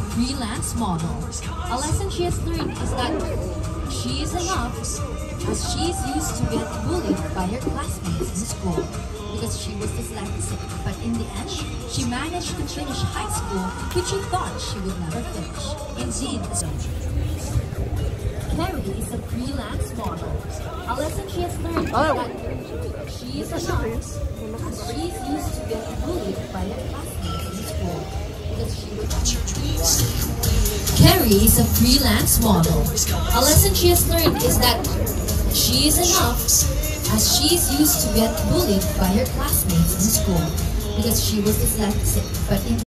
freelance model. A lesson she has learned is that she is enough as she is used to get bullied by her classmates in school because she was dyslexic. But in the end, she managed to finish high school, which she thought she would never finish. Indeed, Kerri is a freelance model. A lesson she has learned is oh. that she is enough as she is used to get bullied by her classmates Kerri is a freelance model. A lesson she has learned is that she is enough as she is used to get bullied by her classmates in school because she was dyslexic. But in